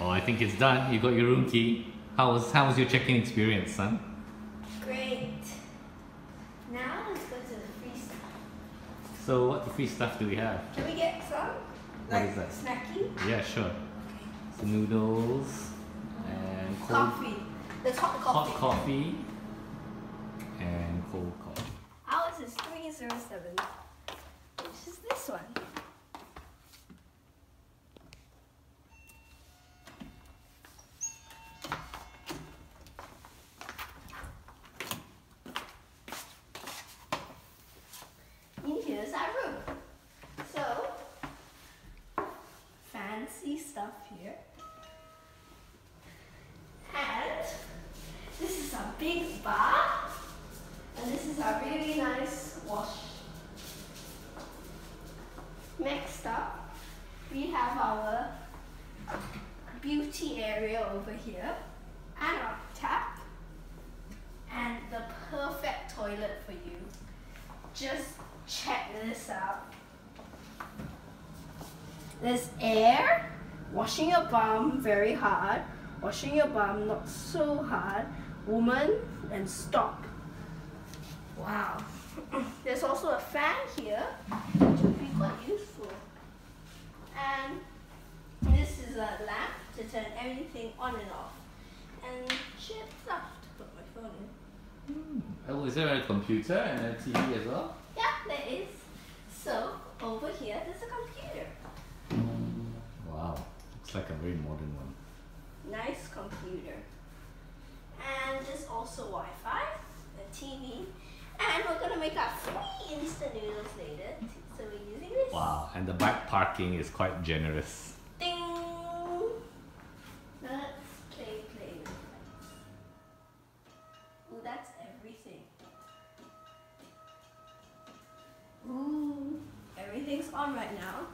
Oh, I think it's done. You got your room key. How was how was your check-in experience, son? Great. Now let's go to the free stuff. So what free stuff do we have? Can we get some? What Like is that? snacky? Yeah, sure. So noodles and cold Coffee. There's hot coffee. hot coffee and cold coffee. Ours is 307. Which is this one. And here's our room. So, fancy stuff here. And this is a big bath. And this is a really nice wash. Next up, we have our beauty area over here and our tap and the perfect toilet for you. Just check this out. There's air, washing your bum very hard, washing your bum not so hard, woman, and stop. Wow. There's also a fan here, which would be quite useful. And this is a lamp to turn everything on and off. And shit stuff to put my phone in. Hmm. Oh, is there a computer and a TV as well? Yeah, there is. So, over here, there's a computer. Looks like a very modern one. Nice computer. And there's also Wi-Fi, a TV, and we're gonna make our free instant noodles later. So we're using this. Wow, and the back parking is quite generous. Ding! Let's play, play with lights. Ooh, that's everything. Ooh, everything's on right now.